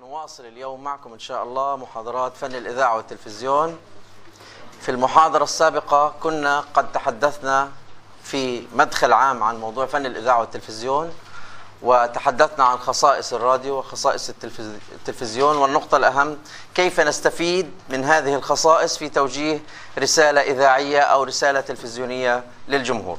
نواصل اليوم معكم إن شاء الله محاضرات فن الإذاعة والتلفزيون. في المحاضرة السابقة كنا قد تحدثنا في مدخل عام عن موضوع فن الإذاعة والتلفزيون وتحدثنا عن خصائص الراديو وخصائص التلفزيون والنقطة الأهم كيف نستفيد من هذه الخصائص في توجيه رسالة إذاعية أو رسالة تلفزيونية للجمهور.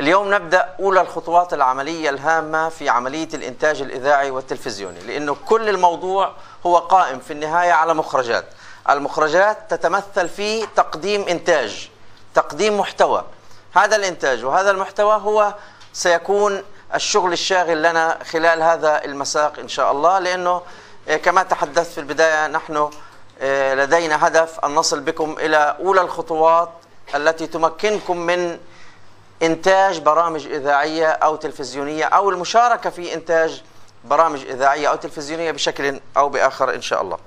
اليوم نبدأ أولى الخطوات العملية الهامة في عملية الإنتاج الإذاعي والتلفزيوني لأنه كل الموضوع هو قائم في النهاية على مخرجات. المخرجات تتمثل في تقديم إنتاج تقديم محتوى. هذا الإنتاج وهذا المحتوى هو سيكون الشغل الشاغل لنا خلال هذا المساق إن شاء الله لأنه كما تحدثت في البداية نحن لدينا هدف أن نصل بكم إلى أولى الخطوات التي تمكنكم من إنتاج برامج إذاعية أو تلفزيونية أو المشاركة في إنتاج برامج إذاعية أو تلفزيونية بشكل أو بآخر إن شاء الله.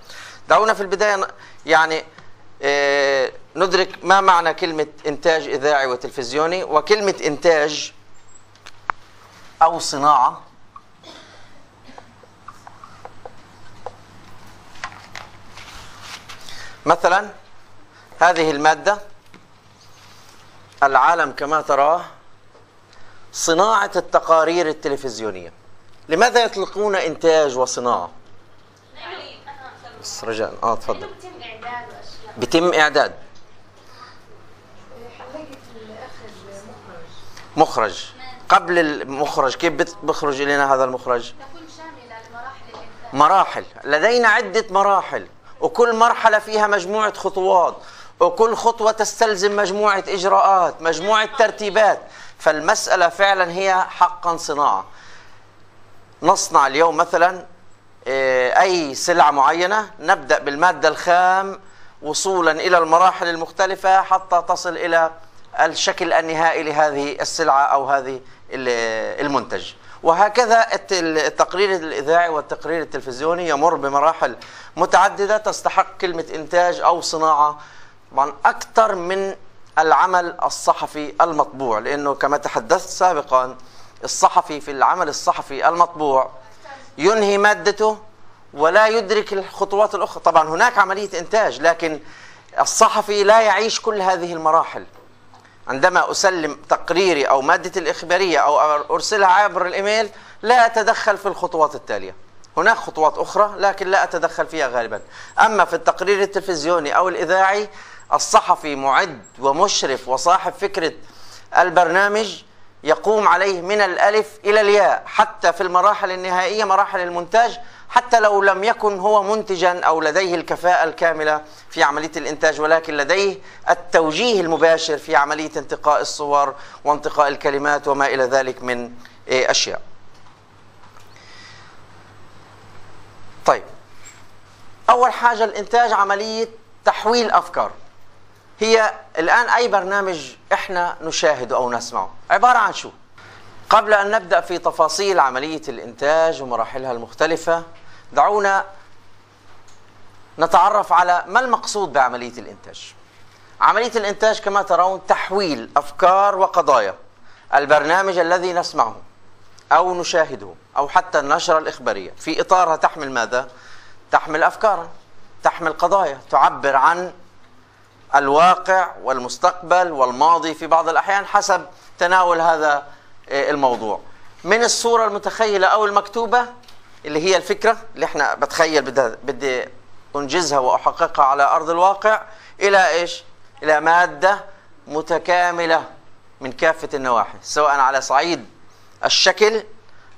دعونا في البداية يعني ندرك ما معنى كلمة إنتاج إذاعي وتلفزيوني وكلمة إنتاج أو صناعة. مثلا هذه المادة العالم كما تراه صناعة التقارير التلفزيونية. لماذا يطلقون إنتاج وصناعة؟ بس رجاء آه تفضل. بيتم إعداد مخرج. قبل المخرج كيف بيخرج إلينا هذا المخرج؟ مراحل. لدينا عدة مراحل وكل مرحلة فيها مجموعة خطوات. وكل خطوة تستلزم مجموعة إجراءات مجموعة ترتيبات. فالمسألة فعلا هي حقا صناعة. نصنع اليوم مثلا أي سلعة معينة نبدأ بالمادة الخام وصولا إلى المراحل المختلفة حتى تصل إلى الشكل النهائي لهذه السلعة أو هذه المنتج. وهكذا التقرير الإذاعي والتقرير التلفزيوني يمر بمراحل متعددة تستحق كلمة إنتاج أو صناعة طبعا أكثر من العمل الصحفي المطبوع لأنه كما تحدثت سابقا الصحفي في العمل الصحفي المطبوع ينهي مادته ولا يدرك الخطوات الأخرى. طبعا هناك عملية إنتاج لكن الصحفي لا يعيش كل هذه المراحل. عندما أسلم تقريري أو مادة الإخبارية أو أرسلها عبر الإيميل لا أتدخل في الخطوات التالية. هناك خطوات أخرى لكن لا أتدخل فيها غالبا. أما في التقرير التلفزيوني أو الإذاعي الصحفي معد ومشرف وصاحب فكرة البرنامج يقوم عليه من الألف إلى الياء حتى في المراحل النهائية مراحل المونتاج حتى لو لم يكن هو منتجا أو لديه الكفاءة الكاملة في عملية الإنتاج ولكن لديه التوجيه المباشر في عملية انتقاء الصور وانتقاء الكلمات وما إلى ذلك من أشياء. طيب. أول حاجة الإنتاج عملية تحويل أفكار. هي الآن أي برنامج إحنا نشاهده أو نسمعه عبارة عن شو؟ قبل أن نبدأ في تفاصيل عملية الإنتاج ومراحلها المختلفة دعونا نتعرف على ما المقصود بعملية الإنتاج عملية الإنتاج كما ترون تحويل أفكار وقضايا البرنامج الذي نسمعه أو نشاهده أو حتى النشرة الإخبارية في إطارها تحمل ماذا؟ تحمل أفكارا تحمل قضايا تعبر عن الواقع والمستقبل والماضي في بعض الأحيان حسب تناول هذا الموضوع من الصورة المتخيلة أو المكتوبة اللي هي الفكرة اللي إحنا بتخيل بدي, بدي أنجزها وأحققها على أرض الواقع إلى إيش؟ إلى مادة متكاملة من كافة النواحي سواء على صعيد الشكل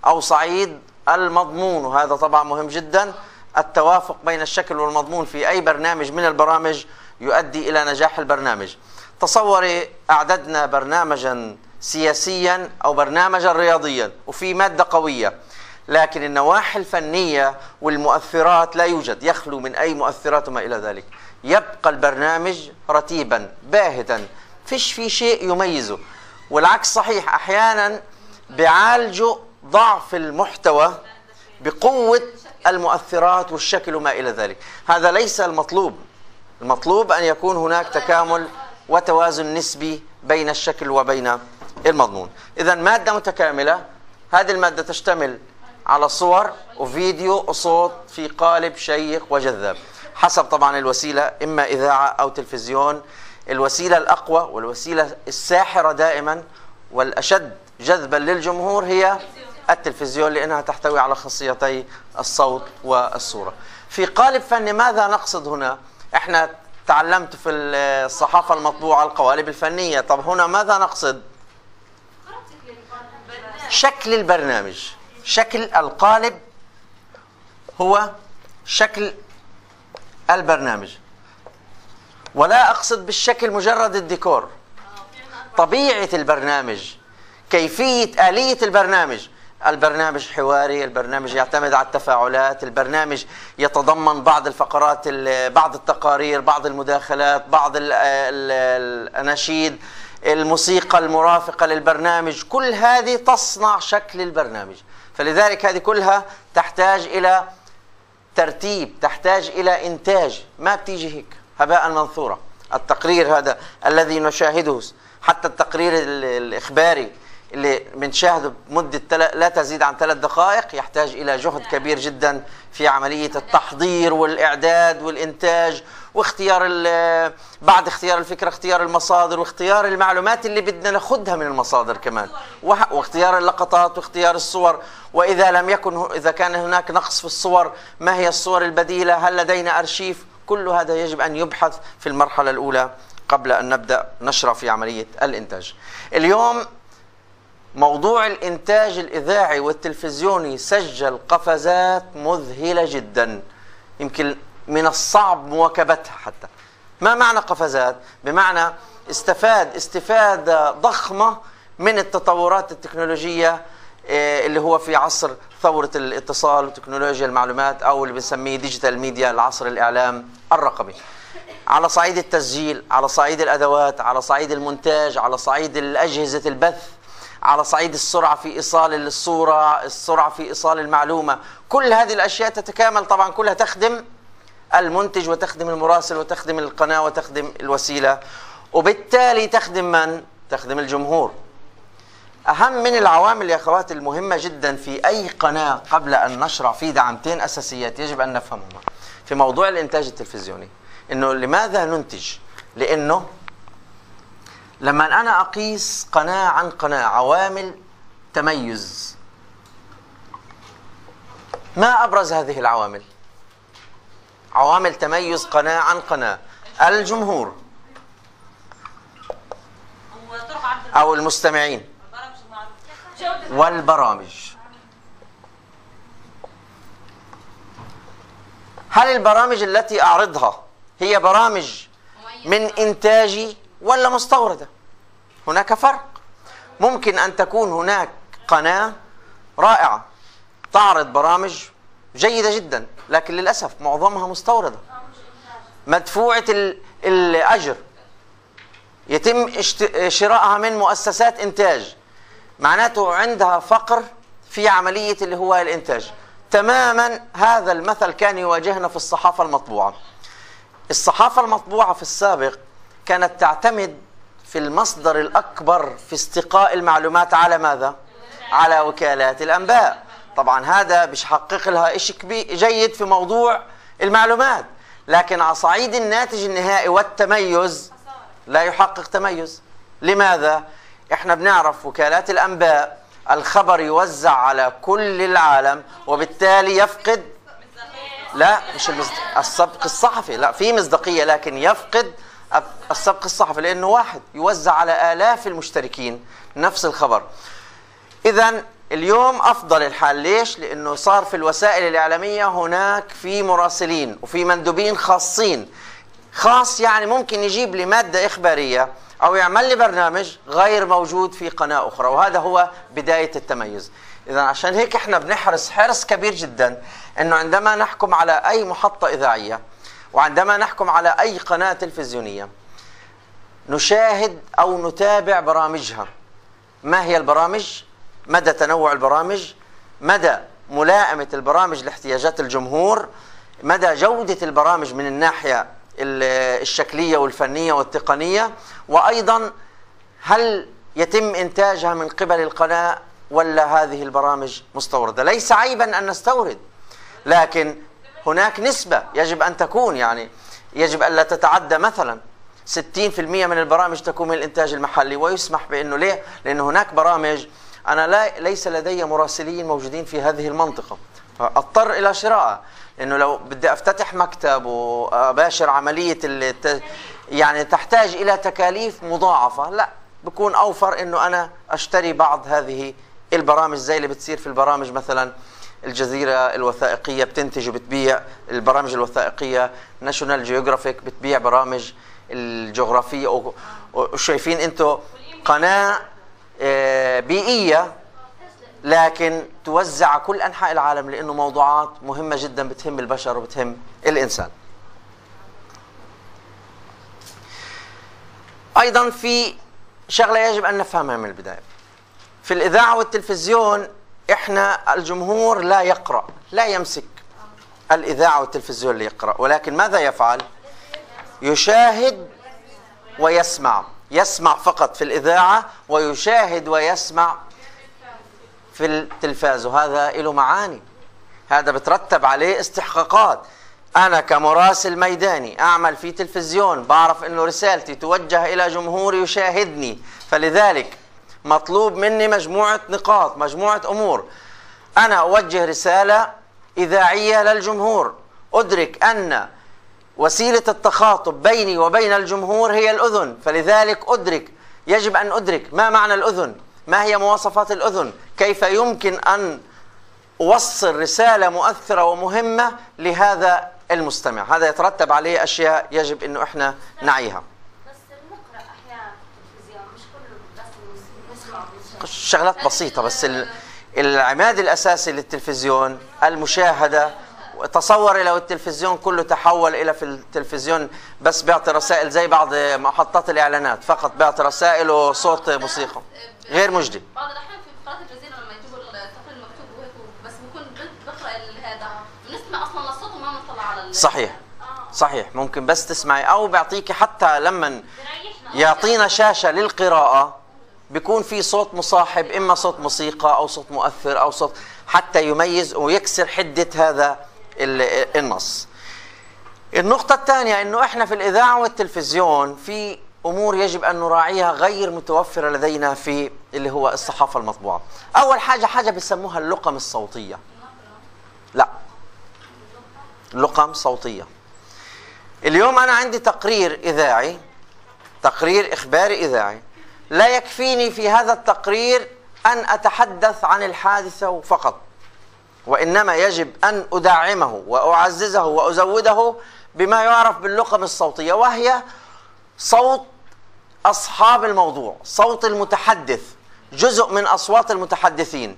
أو صعيد المضمون وهذا طبعا مهم جدا التوافق بين الشكل والمضمون في أي برنامج من البرامج يؤدي إلى نجاح البرنامج. تصوري أعددنا برنامجا سياسيا أو برنامجا رياضيا وفي مادة قوية. لكن النواحي الفنية والمؤثرات لا يوجد يخلو من أي مؤثرات وما إلى ذلك. يبقى البرنامج رتيبا باهتا فيش في شيء يميزه. والعكس صحيح أحيانا بيعالجوا ضعف المحتوى بقوة المؤثرات والشكل وما إلى ذلك. هذا ليس المطلوب. المطلوب أن يكون هناك تكامل وتوازن نسبي بين الشكل وبين المضمون. إذا مادة متكاملة هذه المادة تشتمل على صور وفيديو وصوت في قالب شيق وجذاب حسب طبعا الوسيلة إما إذاعة أو تلفزيون. الوسيلة الأقوى والوسيلة الساحرة دائما والأشد جذبا للجمهور هي التلفزيون لأنها تحتوي على خاصيتي الصوت والصورة. في قالب فني ماذا نقصد هنا؟ إحنا تعلمت في الصحافة المطبوعة القوالب الفنية. طب هنا ماذا نقصد؟ شكل البرنامج. شكل القالب هو شكل البرنامج. ولا أقصد بالشكل مجرد الديكور. طبيعة البرنامج كيفية آلية البرنامج. البرنامج حواري البرنامج يعتمد على التفاعلات البرنامج يتضمن بعض الفقرات بعض التقارير بعض المداخلات بعض الأناشيد الموسيقى المرافقة للبرنامج كل هذه تصنع شكل البرنامج. فلذلك هذه كلها تحتاج إلى ترتيب تحتاج إلى إنتاج. ما بتيجي هيك؟ هباء منثورا التقرير هذا الذي نشاهده حتى التقرير الإخباري اللي بنشاهده بمدة لا تزيد عن ثلاث دقائق يحتاج إلى جهد كبير جدا في عملية التحضير والإعداد والإنتاج واختيار بعد اختيار الفكرة اختيار المصادر واختيار المعلومات اللي بدنا ناخذها من المصادر كمان. واختيار اللقطات واختيار الصور. وإذا لم يكن إذا كان هناك نقص في الصور ما هي الصور البديلة؟ هل لدينا أرشيف؟ كل هذا يجب أن يبحث في المرحلة الأولى قبل أن نبدأ نشرة في عملية الإنتاج. اليوم موضوع الإنتاج الإذاعي والتلفزيوني سجل قفزات مذهلة جدا يمكن من الصعب مواكبتها حتى ما معنى قفزات؟ بمعنى استفاد استفادة ضخمة من التطورات التكنولوجية آه، اللي هو في عصر ثورة الاتصال وتكنولوجيا المعلومات أو اللي بنسميه digital media العصر الإعلام الرقمي على صعيد التسجيل على صعيد الأدوات على صعيد المونتاج على صعيد الأجهزة البث على صعيد السرعة في إيصال الصورة السرعة في إيصال المعلومة. كل هذه الأشياء تتكامل طبعا كلها تخدم المنتج وتخدم المراسل وتخدم القناة وتخدم الوسيلة. وبالتالي تخدم من؟ تخدم الجمهور. أهم من العوامل يا أخواتي المهمة جدا في أي قناة قبل أن نشرع في دعمتين أساسيات يجب أن نفهمهما. في موضوع الإنتاج التلفزيوني. إنه لماذا ننتج؟ لأنه لما أنا أقيس قناة عن قناة عوامل تميز ما أبرز هذه العوامل؟ عوامل تميز قناة عن قناة الجمهور أو المستمعين والبرامج. هل البرامج التي أعرضها هي برامج من إنتاجي ولا مستوردة. هناك فرق. ممكن أن تكون هناك قناة رائعة تعرض برامج جيدة جدا لكن للأسف معظمها مستوردة. مدفوعة الأجر. يتم شرائها من مؤسسات إنتاج. معناته عندها فقر في عملية اللي هو الإنتاج. تماما هذا المثل كان يواجهنا في الصحافة المطبوعة. الصحافة المطبوعة في السابق كانت تعتمد في المصدر الأكبر في استقاء المعلومات على ماذا؟ على وكالات الأنباء طبعا هذا مش حقق لها شيء جيد في موضوع المعلومات لكن على صعيد الناتج النهائي والتميز لا يحقق تميز لماذا؟ إحنا بنعرف وكالات الأنباء الخبر يوزع على كل العالم وبالتالي يفقد لا مش السبق الصحفي لا في مصداقية لكن يفقد السبق الصحفي لأنه واحد يوزع على آلاف المشتركين نفس الخبر. اذا اليوم أفضل الحال ليش؟ لأنه صار في الوسائل الإعلامية هناك في مراسلين وفي مندوبين خاصين. خاص يعني ممكن يجيب لي مادة إخبارية أو يعمل لي برنامج غير موجود في قناة أخرى وهذا هو بداية التميز. اذا عشان هيك إحنا بنحرص حرص كبير جدا إنه عندما نحكم على أي محطة إذاعية وعندما نحكم على أي قناة تلفزيونية نشاهد أو نتابع برامجها. ما هي البرامج؟ مدى تنوع البرامج؟ مدى ملائمة البرامج لاحتياجات الجمهور؟ مدى جودة البرامج من الناحية الشكلية والفنية والتقنية؟ وأيضا هل يتم إنتاجها من قبل القناة ولا هذه البرامج مستوردة؟ ليس عيبا أن نستورد لكن هناك نسبة يجب أن تكون يعني يجب أن لا تتعدى مثلا 60% من البرامج تكون من الإنتاج المحلي ويسمح بأنه ليه؟ لأن هناك برامج أنا لا ليس لدي مراسلين موجودين في هذه المنطقة اضطر إلى شرائها لأنه لو بدي أفتتح مكتب وأباشر عملية اللي يعني تحتاج إلى تكاليف مضاعفة لا بكون أوفر إنه أنا أشتري بعض هذه البرامج زي اللي بتصير في البرامج مثلا الجزيرة الوثائقية بتنتج وبتبيع البرامج الوثائقية National Geographic بتبيع برامج الجغرافية وشايفين أنتم قناة آه، بيئية لكن توزع كل أنحاء العالم لأنه موضوعات مهمة جدا بتهم البشر وبتهم الإنسان. أيضا في شغلة يجب أن نفهمها من البداية. في الإذاعة والتلفزيون إحنا الجمهور لا يقرأ، لا يمسك الإذاعة والتلفزيون ليقرأ، ولكن ماذا يفعل؟ يشاهد ويسمع، يسمع فقط في الإذاعة ويشاهد ويسمع في التلفاز وهذا له معاني هذا بترتب عليه استحقاقات أنا كمراسل ميداني أعمل في تلفزيون بعرف أنه رسالتي توجه إلى جمهور يشاهدني فلذلك مطلوب مني مجموعة نقاط مجموعة أمور. أنا أوجه رسالة إذاعية للجمهور. أدرك أن وسيلة التخاطب بيني وبين الجمهور هي الأذن فلذلك أدرك يجب أن أدرك ما معنى الأذن ما هي مواصفات الأذن كيف يمكن أن أوصل رسالة مؤثرة ومهمة لهذا المستمع. هذا يترتب عليه أشياء يجب أنه إحنا نعيها بس بنقرأ أحيانا التلفزيون مش كله بس نسمع شغلات بسيطة بس العماد الأساسي للتلفزيون المشاهدة تصوري لو التلفزيون كله تحول إلى في التلفزيون بس بيعطي رسائل زي بعض محطات الإعلانات فقط بيعطي رسائل وصوت موسيقى غير مجدي. بعض الأحيان في قناه الجزيره لما يجيبوا التقرير المكتوب وهيك بس بكون بقرأ هذا بنسمع أصلا للصوت وما بنطلع على صحيح. آه. صحيح. ممكن بس تسمعي أو بيعطيكي حتى لما يعطينا شاشة للقراءة. بيكون في صوت مصاحب إما صوت موسيقى أو صوت مؤثر أو صوت حتى يميز ويكسر حدة هذا النص النقطة الثانية إنه إحنا في الإذاعة والتلفزيون في أمور يجب أن نراعيها غير متوفرة لدينا في اللي هو الصحافة المطبوعة. أول حاجة حاجة بيسموها اللقم الصوتية. لا. لقم صوتية. اليوم أنا عندي تقرير إذاعي تقرير إخباري إذاعي لا يكفيني في هذا التقرير أن أتحدث عن الحادثة فقط. وإنما يجب أن أدعمه وأعززه وأزوده بما يعرف باللقم الصوتية وهي صوت أصحاب الموضوع صوت المتحدث جزء من أصوات المتحدثين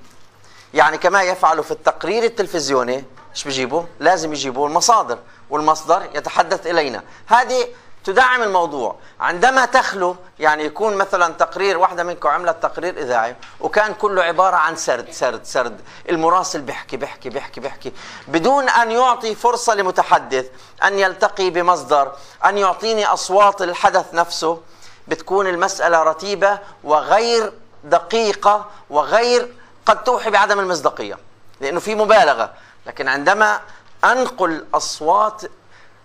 يعني كما يفعل في التقرير التلفزيوني إيش بيجيبوا؟ لازم يجيبوا المصادر والمصدر يتحدث إلينا هذه تدعم الموضوع. عندما تخلو يعني يكون مثلا تقرير واحدة منكم عملت تقرير إذاعي وكان كله عبارة عن سرد سرد سرد. المراسل بيحكي بيحكي بيحكي بيحكي. بدون أن يعطي فرصة لمتحدث أن يلتقي بمصدر أن يعطيني أصوات الحدث نفسه بتكون المسألة رتيبة وغير دقيقة وغير قد توحي بعدم المصداقية لأنه في مبالغة. لكن عندما أنقل أصوات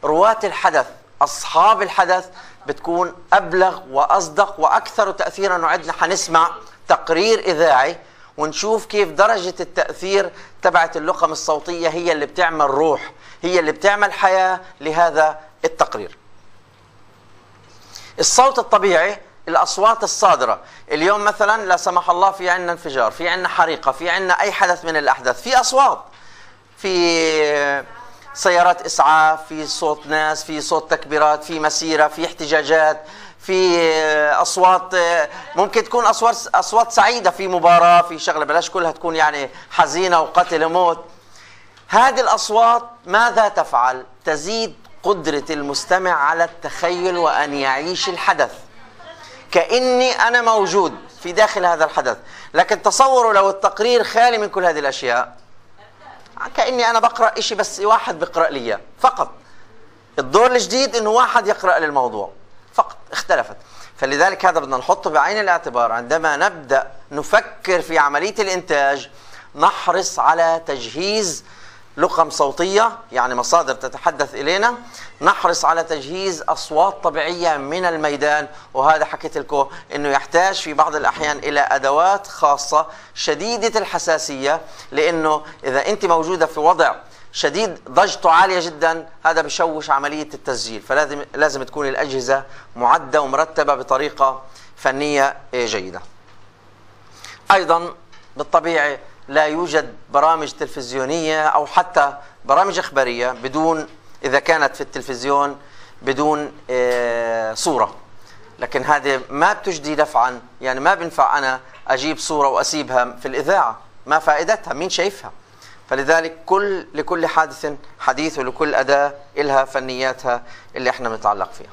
رواة الحدث أصحاب الحدث بتكون أبلغ وأصدق وأكثر تأثيرا. وعدنا حنسمع تقرير إذاعي ونشوف كيف درجة التأثير تبعت اللقم الصوتية هي اللي بتعمل روح هي اللي بتعمل حياة لهذا التقرير. الصوت الطبيعي الأصوات الصادرة. اليوم مثلا لا سمح الله في عندنا انفجار في عندنا حريقة في عندنا أي حدث من الأحداث في أصوات في سيارات إسعاف في صوت ناس في صوت تكبيرات في مسيرة في احتجاجات في أصوات ممكن تكون أصوات أصوات سعيدة في مباراة في شغلة بلاش كلها تكون يعني حزينة وقتل وموت. هذه الأصوات ماذا تفعل؟ تزيد قدرة المستمع على التخيل وأن يعيش الحدث. كإني أنا موجود في داخل هذا الحدث. لكن تصوروا لو التقرير خالي من كل هذه الأشياء كأني أنا بقرأ شيء بس واحد بيقرا لي فقط. الدور الجديد إنه واحد يقرأ للموضوع. فقط. اختلفت. فلذلك هذا بدنا نحطه بعين الاعتبار. عندما نبدأ نفكر في عملية الإنتاج نحرص على تجهيز لقم صوتية يعني مصادر تتحدث إلينا. نحرص على تجهيز أصوات طبيعية من الميدان وهذا حكيت لكم إنه يحتاج في بعض الأحيان إلى أدوات خاصة شديدة الحساسية لإنه إذا أنت موجودة في وضع شديد ضجته عالية جدا هذا بشوش عملية التسجيل. فلازم لازم تكون الأجهزة معدة ومرتبة بطريقة فنية جيدة. أيضا بالطبيعه لا يوجد برامج تلفزيونية أو حتى برامج إخبارية بدون إذا كانت في التلفزيون بدون آه، صورة. لكن هذه ما بتجدي دفعا يعني ما بينفع أنا أجيب صورة وأسيبها في الإذاعة. ما فائدتها مين شايفها؟ فلذلك كل لكل حادث حديث ولكل أداة لها فنياتها اللي إحنا بنتعلق فيها.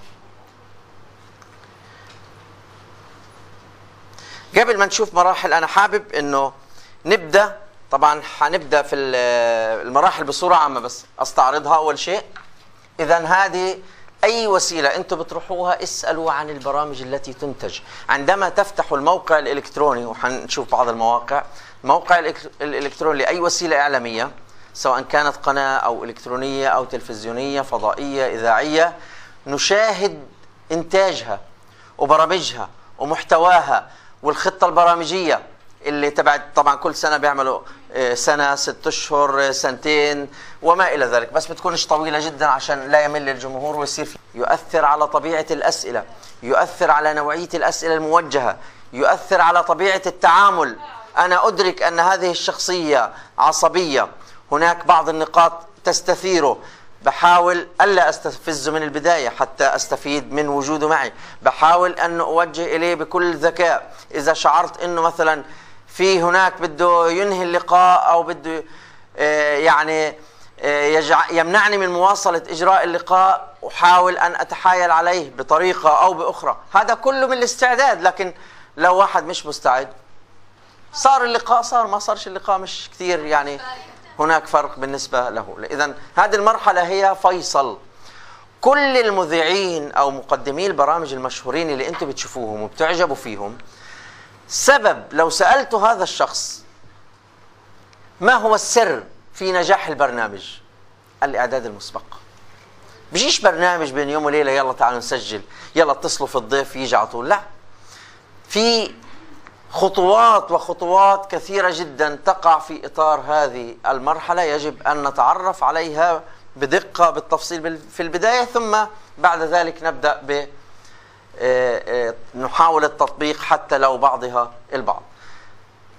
قبل ما نشوف مراحل أنا حابب إنه نبدأ. طبعا حنبدأ في المراحل بصورة عامة بس أستعرضها أول شيء. اذا هذه أي وسيلة أنتم بتروحوها اسألوا عن البرامج التي تنتج. عندما تفتحوا الموقع الإلكتروني وحنشوف بعض المواقع الموقع الإلكتروني لأي وسيلة إعلامية سواء كانت قناة أو إلكترونية أو تلفزيونية فضائية إذاعية نشاهد إنتاجها وبرامجها ومحتواها والخطة البرامجية. اللي تبع طبعا كل سنة بيعملوا آه، سنة ست أشهر آه، سنتين وما إلى ذلك. بس بتكونش طويلة جدا عشان لا يمل الجمهور ويصير يؤثر على طبيعة الأسئلة يؤثر على نوعية الأسئلة الموجهة يؤثر على طبيعة التعامل. أنا أدرك أن هذه الشخصية عصبية. هناك بعض النقاط تستثيره. بحاول ألا استفزه من البداية حتى أستفيد من وجوده معي. بحاول أن أوجه إليه بكل ذكاء. إذا شعرت إنه مثلا في هناك بده ينهي اللقاء أو بده آه، يعني آه، يمنعني من مواصلة إجراء اللقاء أحاول أن أتحايل عليه بطريقة أو بأخرى. هذا كله من الاستعداد لكن لو واحد مش مستعد صار اللقاء صار ما صارش اللقاء مش كثير يعني هناك فرق بالنسبة له. إذا هذه المرحلة هي فيصل. كل المذيعين أو مقدمي البرامج المشهورين اللي أنتم بتشوفوهم وبتعجبوا فيهم سبب لو سألت هذا الشخص ما هو السر في نجاح البرنامج؟ الإعداد المسبق. بيجيش برنامج بين يوم وليلة يلا تعالوا نسجل يلا اتصلوا في الضيف يجي على طول لا. في خطوات وخطوات كثيرة جدا تقع في إطار هذه المرحلة يجب أن نتعرف عليها بدقة بالتفصيل في البداية ثم بعد ذلك نبدأ ب آه، نحاول التطبيق حتى لو بعضها البعض.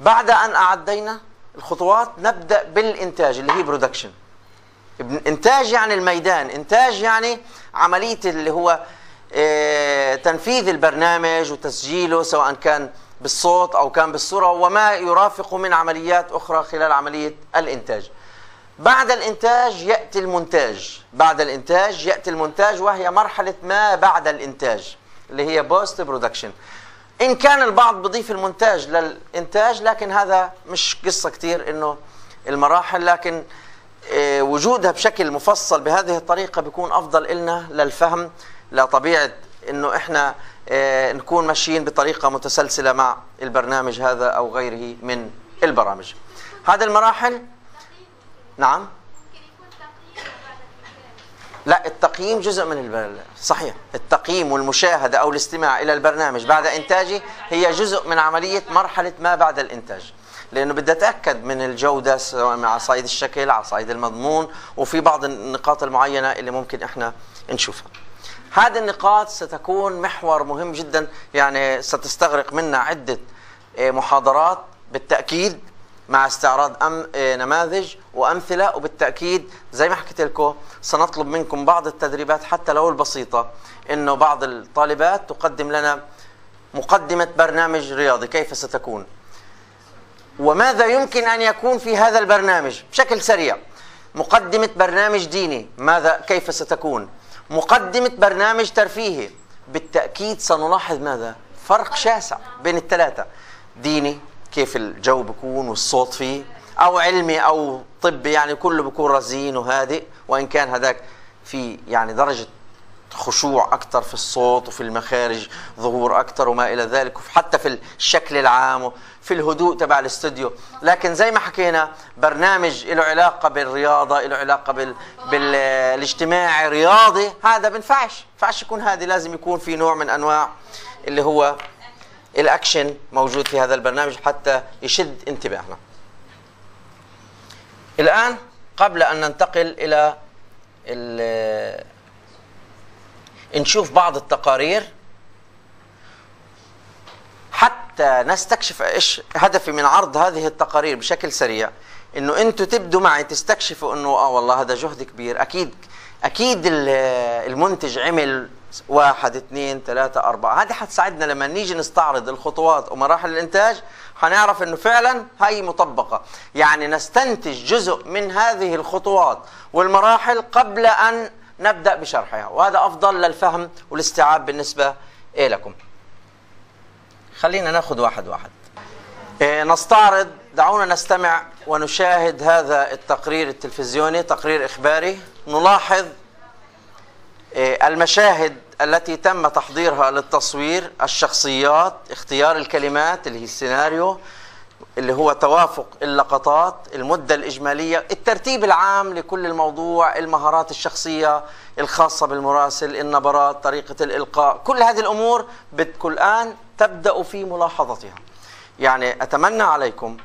بعد أن أعدينا الخطوات نبدأ بالإنتاج اللي هي برودكشن إنتاج يعني الميدان إنتاج يعني عملية اللي هو آه، تنفيذ البرنامج وتسجيله سواء كان بالصوت أو كان بالصورة وما يرافق من عمليات أخرى خلال عملية الإنتاج. بعد الإنتاج يأتي المونتاج. بعد الإنتاج يأتي المونتاج وهي مرحلة ما بعد الإنتاج. اللي هي post production إن كان البعض بضيف المونتاج للإنتاج لكن هذا مش قصة كثير إنه المراحل لكن آه، وجودها بشكل مفصل بهذه الطريقة بيكون أفضل لنا للفهم لطبيعة إنه إحنا آه، نكون ماشيين بطريقة متسلسلة مع البرنامج هذا أو غيره من البرامج. هذه المراحل؟ نعم. لا التقييم جزء من البرنامج صحيح. التقييم والمشاهدة أو الاستماع إلى البرنامج بعد إنتاجه هي جزء من عملية مرحلة ما بعد الإنتاج. لأنه بدي أتأكد من الجودة سواء على صعيد الشكل على صعيد المضمون وفي بعض النقاط المعينة اللي ممكن إحنا نشوفها. هذه النقاط ستكون محور مهم جدا يعني ستستغرق منا عدة آه، محاضرات. بالتأكيد مع استعراض أم آه، نماذج وأمثلة وبالتأكيد زي ما حكيت لكم سنطلب منكم بعض التدريبات حتى لو البسيطة إنه بعض الطالبات تقدم لنا مقدمة برنامج رياضي كيف ستكون. وماذا يمكن أن يكون في هذا البرنامج؟ بشكل سريع. مقدمة برنامج ديني ماذا كيف ستكون؟ مقدمة برنامج ترفيهي. بالتأكيد سنلاحظ ماذا؟ فرق شاسع بين الثلاثة. ديني كيف الجو بكون والصوت فيه أو علمي أو طبي يعني كله بكون رزين وهادئ وإن كان هذاك في يعني درجة خشوع أكثر في الصوت وفي المخارج ظهور أكثر وما إلى ذلك حتى في الشكل العام في الهدوء تبع الاستوديو. لكن زي ما حكينا برنامج له علاقة بالرياضة له علاقة بال... بالاجتماع رياضي هذا بنفعش بنفعش يكون هذه لازم يكون في نوع من أنواع اللي هو الأكشن موجود في هذا البرنامج حتى يشد انتباهنا. الآن قبل أن ننتقل إلى نشوف بعض التقارير. حتى نستكشف إيش هدفي من عرض هذه التقارير بشكل سريع. إنه أنتم تبدوا معي تستكشفوا إنه آه والله هذا جهد كبير. أكيد أكيد المنتج عمل واحد اثنين ثلاثة أربعة. هذه حتساعدنا لما نيجي نستعرض الخطوات ومراحل الإنتاج حنعرف أنه فعلا هي مطبقة. يعني نستنتج جزء من هذه الخطوات والمراحل قبل أن نبدأ بشرحها وهذا أفضل للفهم والاستيعاب بالنسبة لكم خلينا نأخذ واحد واحد. إيه، نستعرض دعونا نستمع ونشاهد هذا التقرير التلفزيوني تقرير إخباري. نلاحظ المشاهد التي تم تحضيرها للتصوير الشخصيات اختيار الكلمات اللي هي السيناريو اللي هو توافق اللقطات المدة الإجمالية الترتيب العام لكل الموضوع المهارات الشخصية الخاصة بالمراسل النبرات طريقة الإلقاء كل هذه الأمور بدكم الآن تبدأ في ملاحظتها. يعني أتمنى عليكم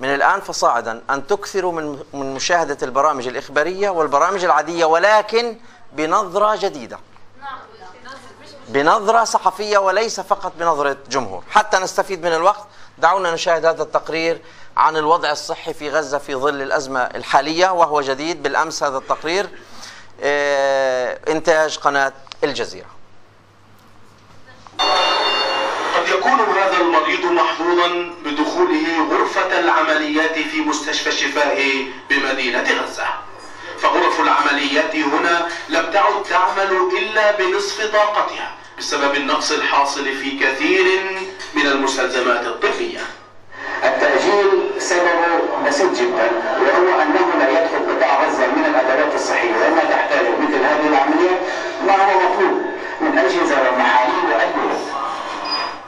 من الآن فصاعدا أن تكثروا من من مشاهدة البرامج الإخبارية والبرامج العادية ولكن بنظرة جديدة. بنظرة صحفية وليس فقط بنظرة جمهور. حتى نستفيد من الوقت دعونا نشاهد هذا التقرير عن الوضع الصحي في غزة في ظل الأزمة الحالية وهو جديد. بالأمس هذا التقرير آه، إنتاج قناة الجزيرة قد يكون هذا المريض محظوظا بدخوله غرفة العمليات في مستشفى الشفاء بمدينة غزة. فغرف العمليات هنا لم تعد تعمل إلا بنصف طاقتها بسبب النقص الحاصل في كثير من المستلزمات الطبية. التأجيل سببه بسيط جدا وهو أنه لا يدخل قطاع غزة من الأدوات الصحية وما تحتاج مثل هذه العمليات ما هو مطلوب من أجهزة ومحاليل وأدوية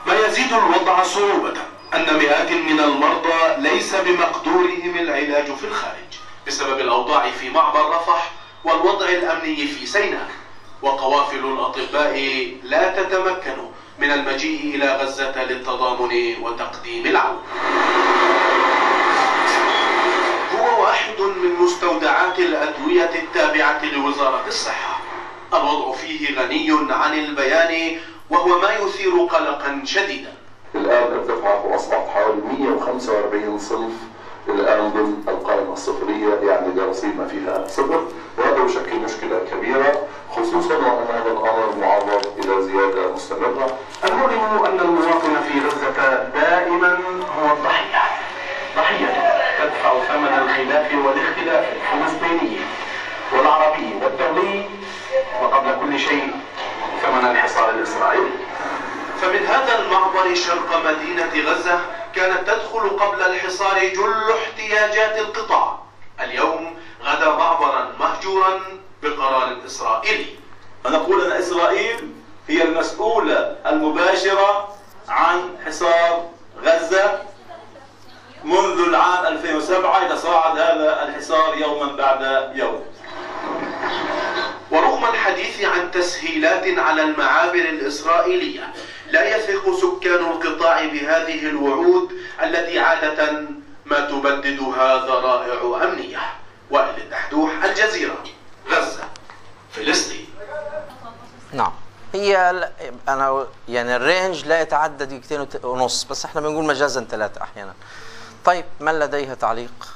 ما يزيد الوضع صعوبة أن مئات من المرضى ليس بمقدورهم العلاج في الخارج بسبب الأوضاع في معبر رفح والوضع الأمني في سيناء. وقوافل الأطباء لا تتمكن من المجيء إلى غزة للتضامن وتقديم العون. هو واحد من مستودعات الأدوية التابعة لوزارة الصحة. الوضع فيه غني عن البيان وهو ما يثير قلقا شديدا. الآن ارتفعت وأصبحت حوالي 145 صنف. الآن ضمن القائمة الصفرية يعني لرصيدنا فيها صفر. وهذا يشكل مشكلة كبيرة خصوصا وأن هذا الأمر معرض إلى زيادة مستمرة. المؤلم أن المواطن في غزة دائما هو الضحية. ضحية تدفع ثمن الخلاف والاختلاف الفلسطيني والعربي والدولي. وقبل كل شيء ثمن الحصار الإسرائيلي. فمن هذا المعبر شرق مدينة غزة كانت تدخل قبل الحصار جل احتياجات القطاع. اليوم غدا معبرا مهجورا بقرار إسرائيلي. نقول أن إسرائيل هي المسؤولة المباشرة عن حصار غزة منذ العام 2007 يتصاعد هذا الحصار يوما بعد يوم. ورغم الحديث عن تسهيلات على المعابر الإسرائيلية لا يثق سكان القطاع بهذه الوعود التي عادة ما تبددها ذرائع أمنية. وائل الدحدوح الجزيرة غزة فلسطين. نعم. هي أنا يعني الرينج لا يتعدى دقيقتين ونص بس إحنا بنقول مجازا ثلاثة أحيانا. طيب من لديها تعليق؟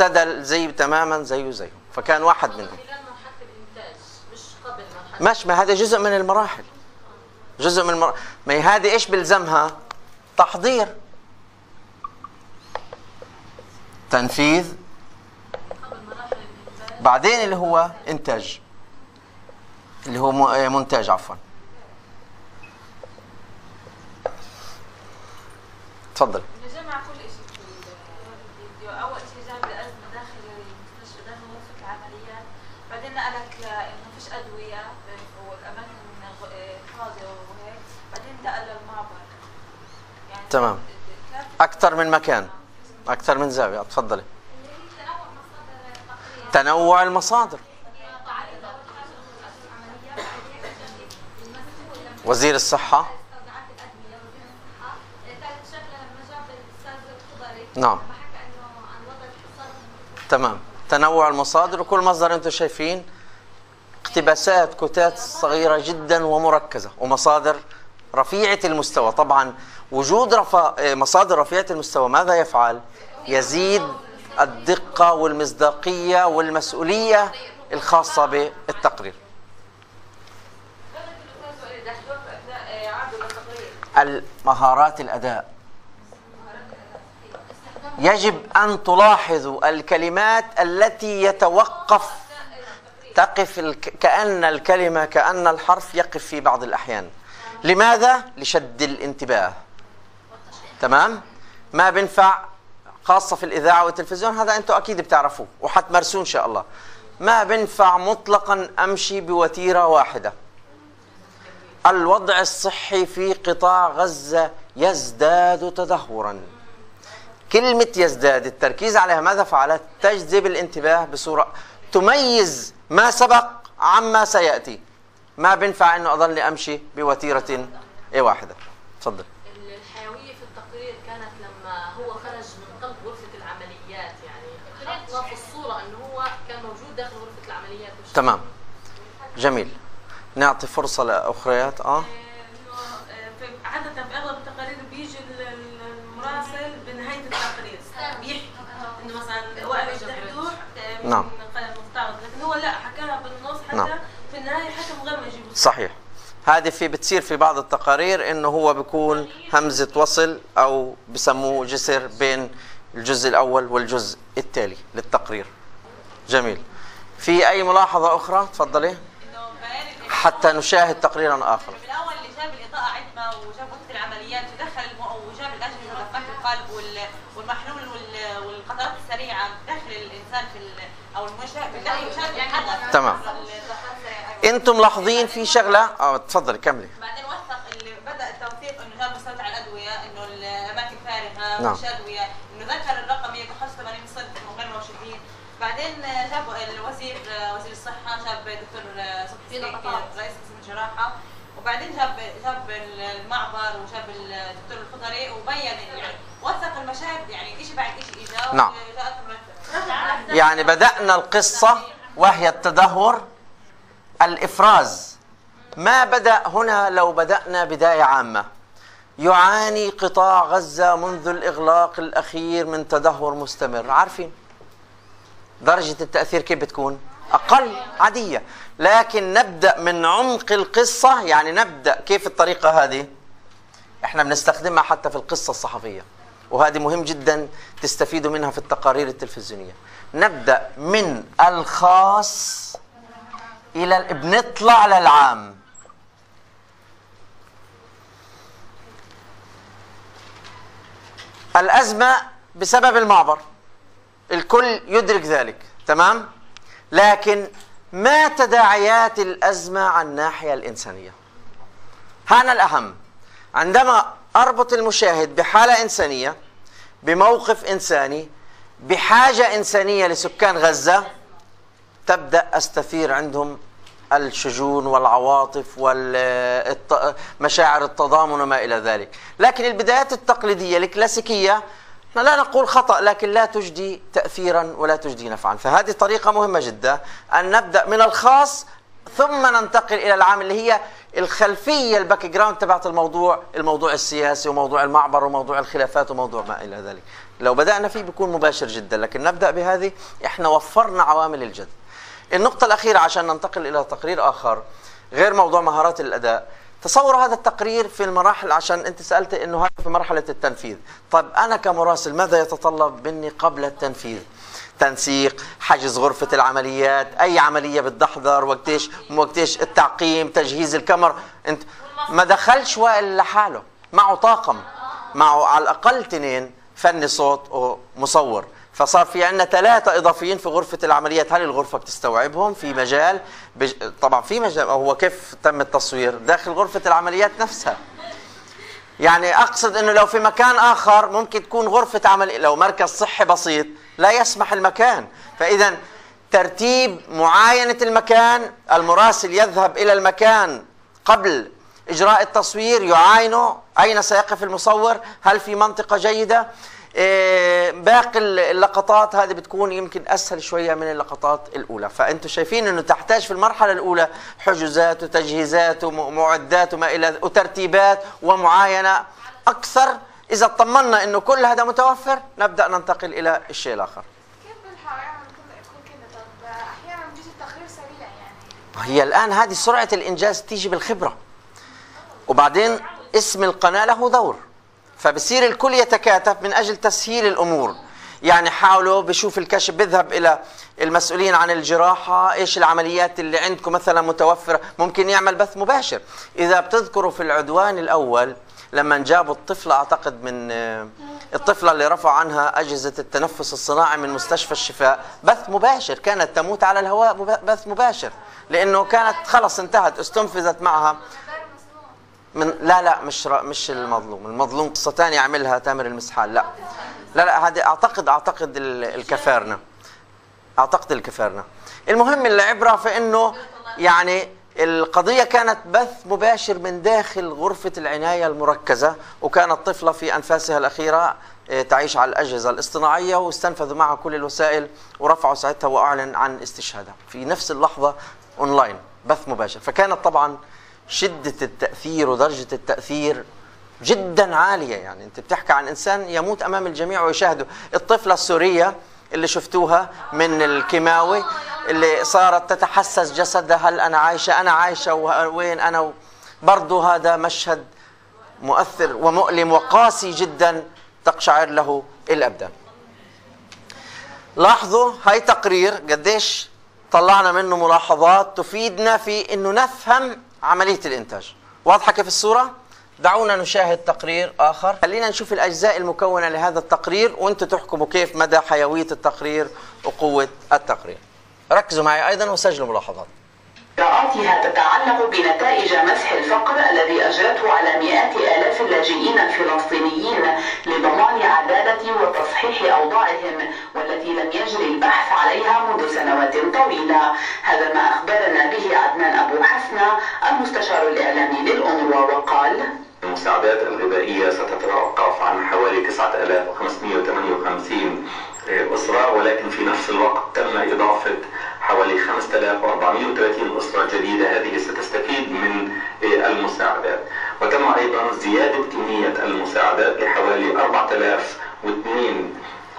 ارتدى زي تماما زيه زيه. فكان واحد منهم. ماشي ما هذا جزء من المراحل. جزء من المراحل ما هي هذه إيش بيلزمها؟ تحضير. تنفيذ. بعدين اللي هو إنتاج. اللي هو م- آه، مونتاج عفوا. تفضل جمع كل شيء في الفيديو اول شيء جاب الازمه داخل المستشفى داخل غرفه العمليات بعدين نقلك انه ما فيش ادويه والاماكن غ- فاضيه وهيك بعدين انتقل للمعبر يعني تمام. أكثر من مكان. أكثر من زاوية. تفضلي. تنوع المصادر. وزير الصحة. نعم. تمام. تنوع المصادر وكل مصدر أنتم شايفين. اقتباسات كتات صغيرة جدا ومركزة. ومصادر رفيعة المستوى طبعا وجود رفا... مصادر رفيعة المستوى ماذا يفعل؟ يزيد الدقة والمصداقية والمسؤولية الخاصة بالتقرير المهارات الأداء يجب أن تلاحظوا الكلمات التي يتوقف تقف. كأن الكلمة كأن الحرف يقف في بعض الأحيان لماذا؟ لشد الانتباه. تمام؟ ما بنفع خاصة في الإذاعة والتلفزيون هذا أنتم أكيد بتعرفوه وحتمارسوه إن شاء الله. ما بنفع مطلقا أمشي بوتيرة واحدة. الوضع الصحي في قطاع غزة يزداد تدهورا. كلمة يزداد التركيز عليها ماذا فعلت؟ تجذب الانتباه بصورة تميز ما سبق عما سيأتي. ما بنفع إنه أضل أمشي بوتيرة إيه واحدة. تفضل. الحيوية في التقرير كانت لما هو خرج من قلب غرفة العمليات يعني حطنا في الصورة إنه هو كان موجود داخل غرفة العمليات. تمام. جميل. نعطي فرصة لأخريات. آه. عادة في أغلب التقارير بيجي ال- ال- المراسل بنهاية التقرير. بيحكي إنه مثلا وقف الدحدوح من نعم. المفترض لكن هو لا حكاها بالنص حتى نعم. في النهاية حكى من غير صحيح هذه في بتصير في بعض التقارير إنه هو بيكون همزة وصل أو بسموه جسر بين الجزء الأول والجزء التالي للتقرير جميل في أي ملاحظة أخرى تفضلي حتى نشاهد تقريرا آخر بالاول اللي جاب الاضاءه عدمه وجاب وقت العمليات ودخل. وجاب الأجهزة دقات القلب وال... والمحلول وال... والقطرات السريعة داخل الإنسان في. أو المشاهد يتحدث تمام. أنتم ملاحظين في شغلة آه تفضلي كملي بعدين وثق اللي بدأ التوثيق إنه جاب مستودع الأدوية إنه الأماكن فارغة نعم. مش ادويه إنه ذكر الرقم 185 صدق من غير موجودين بعدين جاب الوزير وزير الصحة جاب دكتور صبحي. رئيس قسم الجراحة وبعدين جاب جاب المعبر وجاب الدكتور الخضري وبين يعني وثق المشاهد يعني شيء بعد شيء إجا نعم. يعني بدأنا القصة وهي التدهور الإفراز. ما بدأ هنا لو بدأنا بداية عامة. يعاني قطاع غزة منذ الإغلاق الأخير من تدهور مستمر. عارفين درجة التأثير كيف بتكون؟ أقل عادية. لكن نبدأ من عمق القصة. يعني نبدأ كيف الطريقة هذه؟ إحنا بنستخدمها حتى في القصة الصحفية. وهذه مهم جدا تستفيدوا منها في التقارير التلفزيونية. نبدأ من الخاص إلى ال- بنطلع للعام. الأزمة بسبب المعبر. الكل يدرك ذلك تمام؟ لكن ما تداعيات الأزمة عن الناحية الإنسانية؟ هذا الأهم. عندما أربط المشاهد بحالة إنسانية بموقف إنساني بحاجة إنسانية لسكان غزة تبدأ أستثير عندهم الشجون والعواطف ومشاعر التضامن وما إلى ذلك. لكن البدايات التقليدية الكلاسيكية إحنا لا نقول خطأ لكن لا تجدي تأثيرا ولا تجدي نفعا. فهذه طريقة مهمة جدا. أن نبدأ من الخاص ثم ننتقل إلى العام اللي هي الخلفية ال background تبعت الموضوع الموضوع السياسي وموضوع المعبر وموضوع الخلافات وموضوع ما إلى ذلك. لو بدأنا فيه بيكون مباشر جدا لكن نبدأ بهذه. إحنا وفرنا عوامل الجد. النقطة الأخيرة عشان ننتقل إلى تقرير آخر غير موضوع مهارات الأداء. تصوروا هذا التقرير في المراحل عشان أنت سألت إنه هذا في مرحلة التنفيذ. طيب أنا كمراسل ماذا يتطلب مني قبل التنفيذ؟ تنسيق حجز غرفة العمليات أي عملية بتحضر وقتيش وقتيش التعقيم تجهيز الكاميرا. أنت ما دخلش وائل لحاله. معه طاقم معه على الأقل تنين فني صوت ومصور. فصار في عندنا ثلاثة إضافيين في غرفة العمليات. هل الغرفة بتستوعبهم؟ في مجال بج... طبعا في مجال هو كيف تم التصوير داخل غرفة العمليات نفسها؟ يعني أقصد أنه لو في مكان آخر ممكن تكون غرفة عمل لو مركز صحي بسيط لا يسمح المكان. فإذا ترتيب معاينة المكان المراسل يذهب إلى المكان قبل إجراء التصوير يعاينه أين سيقف المصور هل في منطقة جيدة؟ باقي اللقطات هذه بتكون يمكن أسهل شوية من اللقطات الأولى. فانتم شايفين إنه تحتاج في المرحلة الأولى حجوزات وتجهيزات ومعدات وما إلى وترتيبات ومعاينة أكثر. إذا اطمنا إنه كل هذا متوفر نبدأ ننتقل إلى الشيء الآخر. يعني. هي الآن هذه سرعة الإنجاز تيجي بالخبرة. وبعدين اسم القناة له دور. فبصير الكل يتكاتف من أجل تسهيل الأمور. يعني حاولوا بشوف الكشف بيذهب إلى المسؤولين عن الجراحة إيش العمليات اللي عندكم مثلا متوفرة؟ ممكن يعمل بث مباشر. إذا بتذكروا في العدوان الأول لما جابوا الطفله أعتقد من الطفلة اللي رفع عنها أجهزة التنفس الصناعي من مستشفى الشفاء بث مباشر. كانت تموت على الهواء بث مباشر. لأنه كانت خلص انتهت استنفذت معها. من لا لا مش مش المظلوم. المظلوم قصة ثانية عملها تامر المسحال. لا. لا لا هذه أعتقد أعتقد الكفارنة. أعتقد الكفارنة. المهم العبرة في إنه يعني القضية كانت بث مباشر من داخل غرفة العناية المركزة وكانت طفله في أنفاسها الأخيرة آه، تعيش على الأجهزة الاصطناعية واستنفذوا معها كل الوسائل ورفعوا ساعتها وأعلن عن استشهادها. في نفس اللحظة اونلاين بث مباشر. فكانت طبعا شدة التأثير ودرجة التأثير جدا عالية يعني. أنت بتحكي عن إنسان يموت أمام الجميع ويشاهده. الطفلة السورية اللي شفتوها من الكيماوي اللي صارت تتحسس جسدها هل أنا عايشة؟ أنا عايشة وين أنا؟ برضو هذا مشهد مؤثر ومؤلم وقاسي جدا تقشعر له الأبدان. لاحظوا هاي تقرير قديش طلعنا منه ملاحظات تفيدنا في إنه نفهم عملية الإنتاج. واضحة كيف الصورة؟ دعونا نشاهد تقرير آخر. خلينا نشوف الأجزاء المكونة لهذا التقرير وأنتم تحكموا كيف مدى حيوية التقرير وقوة التقرير. ركزوا معي أيضا وسجلوا ملاحظات. إجراءاتها تتعلق بنتائج مسح الفقر الذي أجرته على مئات آلاف اللاجئين الفلسطينيين لضمان عدالة وتصحيح أوضاعهم والتي لم يجري البحث عليها منذ سنوات. طويلة هذا ما أخبرنا به عدنان أبو حسنة المستشار الإعلامي للأنروا وقال المساعدات الغذائية ستتوقف عن حوالي 9558 أسرة ولكن في نفس الوقت تم إضافة حوالي 5430 أسرة جديدة. هذه ستستفيد من المساعدات. وتم أيضا زيادة كمية المساعدات لحوالي 4002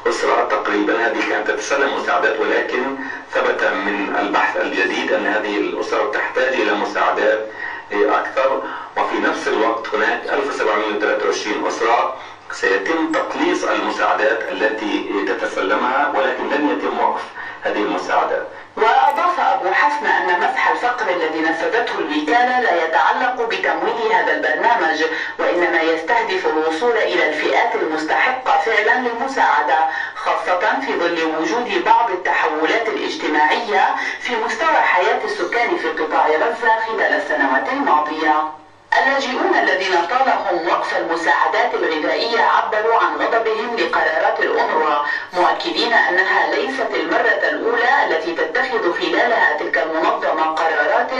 أسرة تقريبا. هذه كانت تتسلم مساعدات ولكن ثبت من البحث الجديد أن هذه الأسر تحتاج إلى مساعدات أكثر. وفي نفس الوقت هناك 1723 أسرة سيتم تقليص المساعدات التي تتسلمها ولكن لن يتم وقف. هذه المساعدات وأضاف أبو حسن أن مسح الفقر الذي نفذته الوكالة لا يتعلق بتمويل هذا البرنامج وإنما يستهدف الوصول إلى الفئات المستحقة فعلا للمساعدة خاصة في ظل وجود بعض التحولات الاجتماعية في مستوى حياة السكان في قطاع غزة خلال السنوات الماضية. اللاجئون الذين طالهم وقف المساعدات الغذائية عبروا عن غضبهم لقرارات الأنروا مؤكدين أنها ليست المرة الأولى التي تتخذ خلالها تلك المنظمة قرارات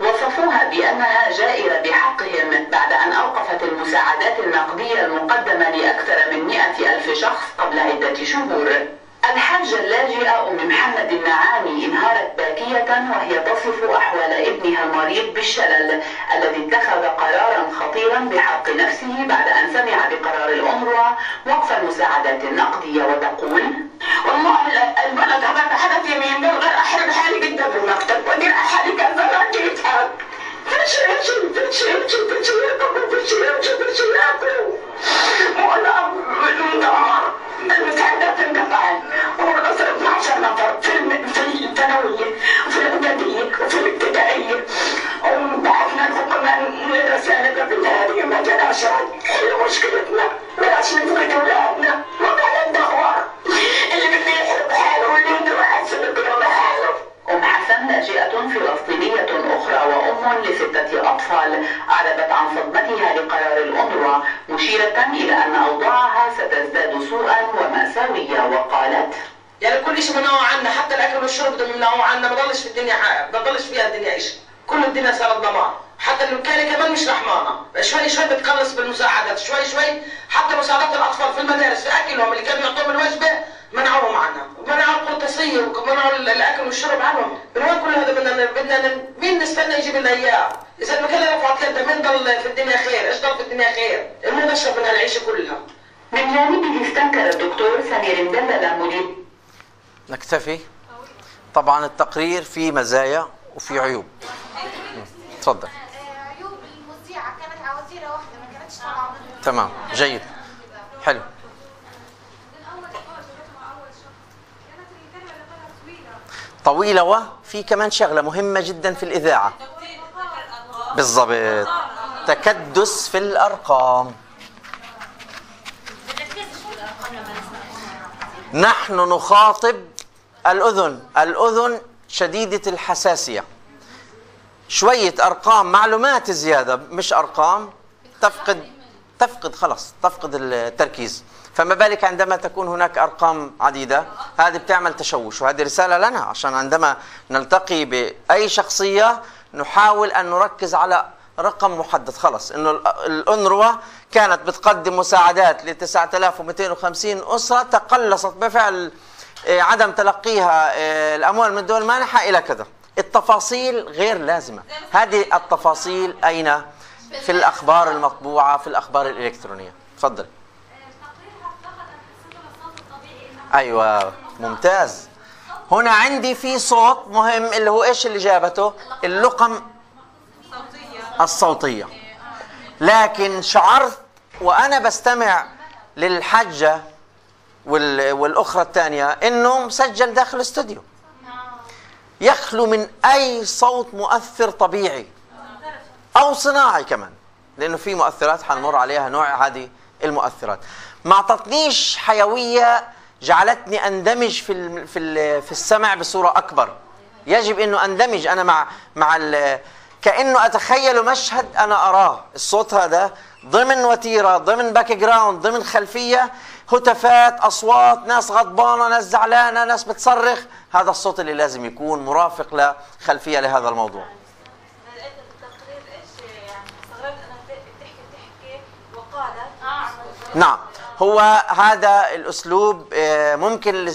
وصفوها بأنها جائرة بحقهم بعد أن أوقفت المساعدات النقدية المقدمة لأكثر من مئة ألف شخص قبل عدة شهور. الحاجة اللاجئة أم محمد النعامي انهارت باكية وهي تصف أحوال ابنها المريض بالشلل الذي اتخذ قرارا خطيرا بحق نفسه بعد أن سمع بقرار الأمرة وقف المساعدات النقدية وتقول والله البلد عملت حدث يمين غير أحرم حالي جدا بالمكتب وأدير حالي كذا وأدير تعب فيش يمشي فيش يمشي فيش يمشي فيش يمشي فيش ياكل وأنا مدمر المساعدات 12 نفر في الثانوية وفي الإعدادية وبعثنا لهم رسالة قبل هذه ما جناش رد مشكلتنا ما نعرفش نفرج أولادنا وما لنا دعوة اللي بده يحب حاله واللي بده يحسن أم حسن ناجئة فلسطينية أخرى وأم لستة أطفال أعربت عن صدمتها لقرار الأندرا مشيرة إلى أن أوضاعها ستزداد سوءا ومأساوية وقالت يعني كل شيء منعوه عنا حتى الأكل والشرب بدهم يمنعوه عنا ما ضلش في الدنيا ما ضلش فيها الدنيا شيء كل الدنيا صارت ضمان. حتى الوكاله كمان مش رحمانة. شوي شوي بتقلص بالمساعدات شوي شوي حتى مساعدات الأطفال في المدارس في أكلهم اللي كانوا يعطوهم الوجبة منعوهم عنا ومنعوا القرطاسيه ومنعوا الأكل والشرب عنهم. من وين كل هذا بدنا بدنا مين نستنى يجيب لنا إياه؟ إذا المكان رفعت يده مين ضل في الدنيا خير؟ إيش ضل في الدنيا خير؟ المهم نشرب من هالعيشه كلها. من جانبه استنكر الدكتور سمير مدلل مدير نكتفي؟ طبعا التقرير فيه مزايا وفيه عيوب. تفضل. عيوب المذيعة. كانت عوازيرة واحدة ما كانتش تمام. جيد. حلو. طويلة وفي كمان شغلة مهمة جدا في الإذاعة. بالضبط. تكدس في الأرقام. نحن نخاطب الأذن. الأذن شديدة الحساسية. شوية أرقام معلومات زيادة مش أرقام. تفقد تفقد خلاص تفقد التركيز. فما بالك عندما تكون هناك أرقام عديدة؟ هذه بتعمل تشوش وهذه رسالة لنا عشان عندما نلتقي بأي شخصية نحاول أن نركز على رقم محدد. خلص إنه ال- الأنروا كانت بتقدم مساعدات ل 9250 أسرة تقلصت بفعل آه، عدم تلقيها آه، الأموال من الدول المانحة إلى كذا. التفاصيل غير لازمة. هذه التفاصيل أين؟ في الأخبار المطبوعة في الأخبار الإلكترونية. تفضل. أيوة ممتاز. هنا عندي في صوت مهم اللي هو إيش اللي جابته؟ اللقم الصوتية. لكن شعرت وأنا بستمع للحجة وال- والأخرى الثانية إنه مسجل داخل الاستوديو يخلو من أي صوت مؤثر طبيعي. أو صناعي كمان لأنه في مؤثرات حنمر عليها نوع هذه المؤثرات. ما أعطتنيش حيوية جعلتني أندمج في في في السمع بصورة أكبر. يجب إنه أندمج أنا مع مع كأنه أتخيل مشهد أنا أراه. الصوت هذا ضمن وتيرة ضمن background ضمن خلفية. هتافات أصوات ناس غضبانة ناس زعلانة ناس بتصرخ. هذا الصوت اللي لازم يكون مرافق لخلفيه لهذا الموضوع. يعني؟ نعم. هو هذا الأسلوب آه، ممكن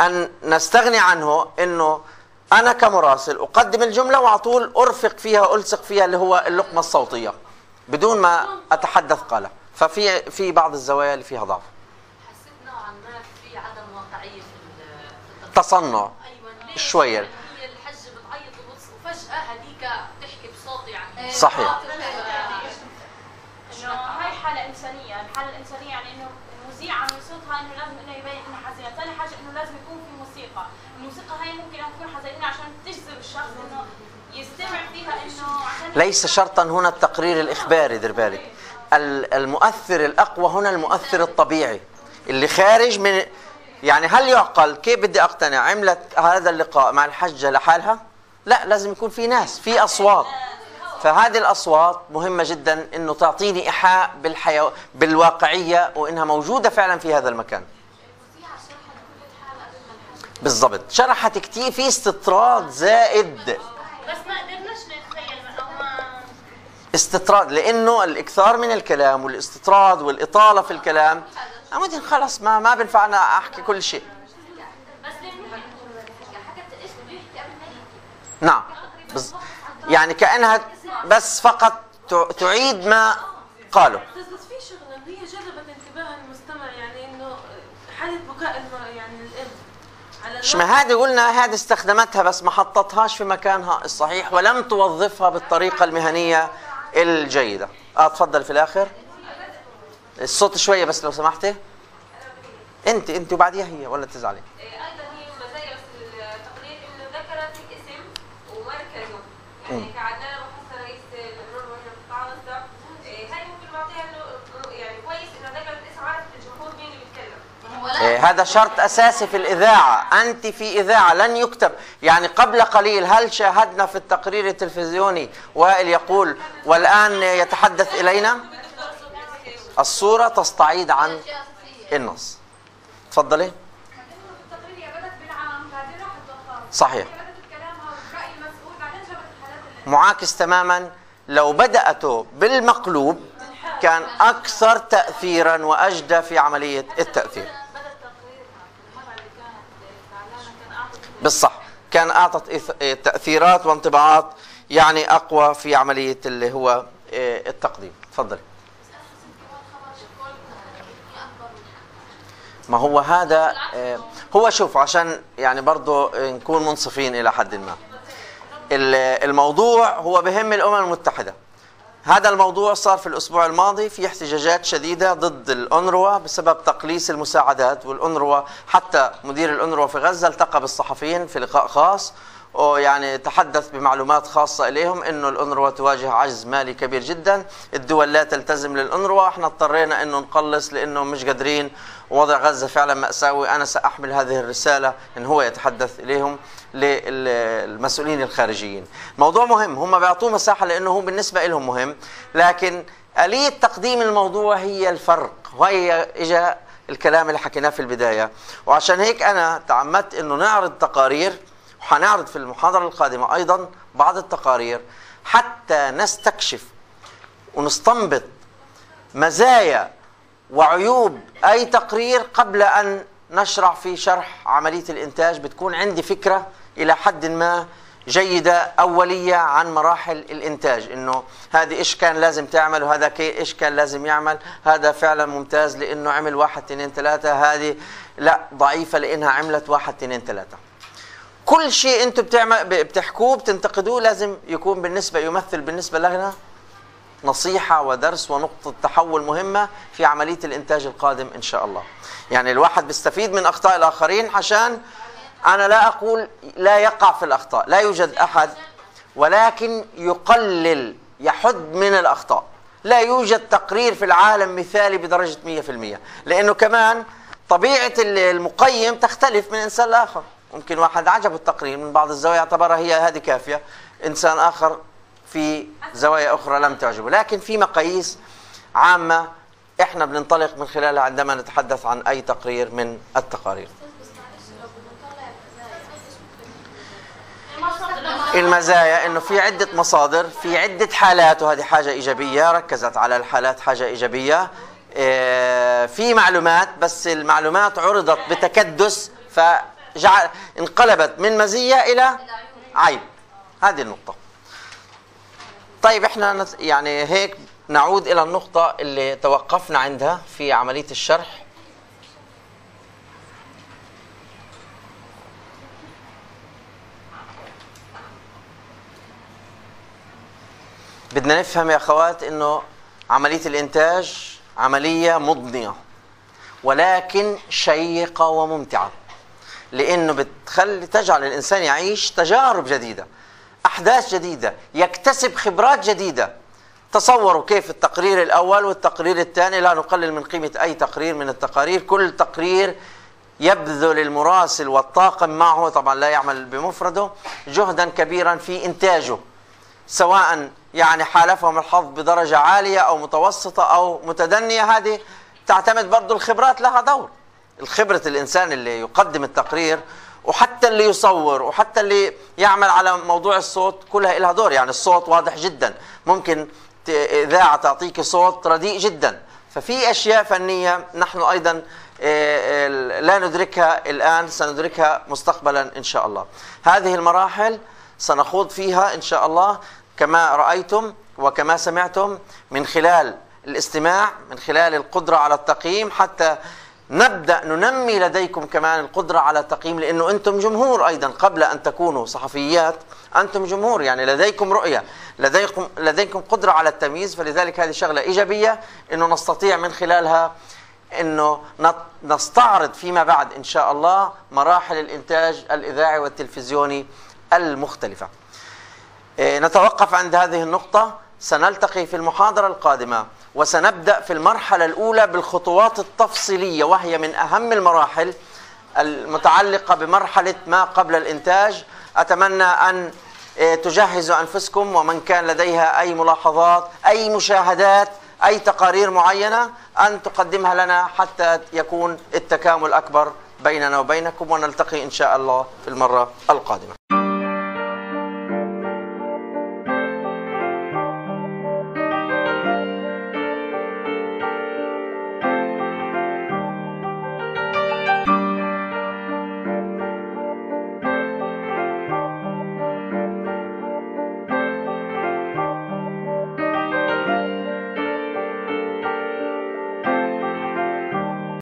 أن نستغني عنه إنه أنا كمراسل أقدم الجملة وعلى طول أرفق فيها الصق فيها اللي هو اللقمة الصوتية بدون ما أتحدث قاله ففي في بعض الزوايا اللي فيها ضعف حسيت نوعا ما في عدم واقعية في ال- في التقرير. تصنع أيوه ليه؟ شوية. هي الحجة بتعيط وفجأة هذيك بتحكي بصوت يعني صحيح. إنه هاي حالة إنسانية، الحاله الانسانيه يعني انه المذيعه من صوتها انه لازم انه يبين انها حزينه، ثاني حاجة انه لازم يكون في موسيقى، الموسيقى هاي ممكن تكون حزينة عشان تجذب الشخص إنه يستمع فيها إنه ليس شرطا هنا التقرير الإخباري دير بالك. ال- المؤثر الأقوى هنا المؤثر الطبيعي اللي خارج من يعني هل يعقل؟ كيف بدي أقتنع؟ عملت هذا اللقاء مع الحجة لحالها؟ لا لازم يكون في ناس في أصوات. فهذه الأصوات مهمة جدا إنه تعطيني إيحاء بالحياة بالواقعية وإنها موجودة فعلا في هذا المكان. بالضبط. شرحت كثير في استطراد زائد. بس ما قدرناش نتخيل استطراد لأنه الإكثار من الكلام والاستطراد والإطالة في الكلام. أمدين خلص ما ما بينفعنا أحكي كل شيء. نعم. بز... يعني كأنها بس فقط تع- تعيد ما بس في شغلة هي جذبت انتباه المستمع يعني إنه حالة بكاء الم- الام على مش ما هذه قلنا هذه استخدمتها بس ما حطتهاش في مكانها الصحيح ولم توظفها بالطريقة المهنية الجيدة. آه تفضل في الآخر. الصوت شوية بس لو سمحتي. انت أنت وبعديها هي ولا تزعلي؟ أيضا هي مزايا التقرير إنه ذكرت الاسم ومركزه. يعني كعدنان وحسن رئيس الرول وهي بتتعرض هاي ممكن نعطيها انه يعني كويس انه ذكرت اسم عارف الجمهور مين اللي بيتكلم إيه، هذا شرط أساسي في الإذاعة. أنت في إذاعة لن يكتب. يعني قبل قليل هل شاهدنا في التقرير التلفزيوني وائل يقول والآن يتحدث إلينا؟ الصورة تستعيد عن النص. تفضلي. صحيح. معاكس تماما. لو بدأته بالمقلوب كان أكثر تأثيرا وأجدى في عملية التأثير. بالصح. كان أعطت إث- تأثيرات وانطباعات يعني أقوى في عملية اللي هو آه، التقديم. تفضل ما هو هذا آه، هو شوف عشان يعني برضه نكون منصفين إلى حد ما. ال- الموضوع هو بهم الأمم المتحدة. هذا الموضوع صار في الأسبوع الماضي في احتجاجات شديدة ضد الأنروا بسبب تقليص المساعدات والأنروا حتى مدير الأنروا في غزة التقى بالصحفيين في لقاء خاص ويعني تحدث بمعلومات خاصة إليهم أنه الأنروا تواجه عجز مالي كبير جدا. الدول لا تلتزم للأنروا إحنا اضطرينا أنه نقلص لأنه مش قادرين. وضع غزة فعلا مأساوي. أنا سأحمل هذه الرسالة أن هو يتحدث إليهم. للمسؤولين الخارجيين. موضوع مهم هم بيعطوه مساحة لأنه هو بالنسبة لهم مهم لكن آلية تقديم الموضوع هي الفرق وهي إجا الكلام اللي حكيناه في البداية. وعشان هيك أنا تعمدت أنه نعرض تقارير وحنعرض في المحاضرة القادمة أيضا بعض التقارير حتى نستكشف ونستنبط مزايا وعيوب أي تقرير قبل أن نشرع في شرح عملية الإنتاج. بتكون عندي فكرة إلى حد ما جيدة أولية عن مراحل الإنتاج إنه هذه إيش كان لازم تعمل وهذا إيش كان لازم يعمل هذا فعلا ممتاز لأنه عمل واحد اثنين ثلاثة هذه لا ضعيفة لأنها عملت واحد اثنين ثلاثة كل شيء أنتم بتعمل بتحكوه بتنتقدوه لازم يكون بالنسبة يمثل بالنسبة لنا نصيحة ودرس ونقطة تحول مهمة في عملية الإنتاج القادم إن شاء الله. يعني الواحد بيستفيد من أخطاء الآخرين عشان أنا لا أقول لا يقع في الأخطاء، لا يوجد أحد ولكن يقلل يحد من الأخطاء. لا يوجد تقرير في العالم مثالي بدرجة 100% لأنه كمان طبيعة المقيم تختلف من إنسان لآخر. ممكن واحد عجبه التقرير من بعض الزوايا اعتبرها هي هذه كافية إنسان آخر في زوايا أخرى لم تعجبه لكن في مقاييس عامة إحنا بننطلق من خلالها عندما نتحدث عن أي تقرير من التقارير المزايا إنه في عدة مصادر في عدة حالات وهذه حاجة إيجابية ركزت على الحالات حاجة إيجابية. آه، في معلومات بس المعلومات عرضت بتكدس فجعل انقلبت من مزية إلى عيب. هذه النقطة. طيب إحنا يعني هيك نعود إلى النقطة اللي توقفنا عندها في عملية الشرح. بدنا نفهم يا أخوات إنه عملية الإنتاج عملية مضنية ولكن شيقة وممتعة لإنه بتخلي تجعل الإنسان يعيش تجارب جديدة أحداث جديدة يكتسب خبرات جديدة. تصوروا كيف التقرير الأول والتقرير الثاني لا نقلل من قيمة أي تقرير من التقارير كل تقرير يبذل المراسل والطاقم معه طبعا لا يعمل بمفرده جهدا كبيرا في إنتاجه سواء يعني حالفهم الحظ بدرجة عالية أو متوسطة أو متدنية. هذه تعتمد برضو الخبرات لها دور. الخبرة الإنسان اللي يقدم التقرير وحتى اللي يصور وحتى اللي يعمل على موضوع الصوت كلها لها دور. يعني الصوت واضح جدا. ممكن إذاعة تعطيك صوت رديء جدا. ففي أشياء فنية نحن أيضا آه، آه، لا ندركها الآن سندركها مستقبلا إن شاء الله. هذه المراحل سنخوض فيها إن شاء الله. كما رأيتم وكما سمعتم من خلال الاستماع من خلال القدرة على التقييم حتى نبدأ ننمي لديكم كمان القدرة على التقييم لأنه أنتم جمهور أيضا قبل أن تكونوا صحفيات أنتم جمهور يعني لديكم رؤية لديكم لديكم قدرة على التمييز فلذلك هذه شغلة إيجابية أنه نستطيع من خلالها نط- نستعرض فيما بعد إن شاء الله مراحل الإنتاج الإذاعي والتلفزيوني المختلفة. إيه، نتوقف عند هذه النقطة. سنلتقي في المحاضرة القادمة وسنبدأ في المرحلة الأولى بالخطوات التفصيلية وهي من أهم المراحل المتعلقة بمرحلة ما قبل الإنتاج. أتمنى أن آه، تجهزوا أنفسكم ومن كان لديها أي ملاحظات أي مشاهدات أي تقارير معينة أن تقدمها لنا حتى يكون التكامل أكبر بيننا وبينكم. ونلتقي إن شاء الله في المرة القادمة.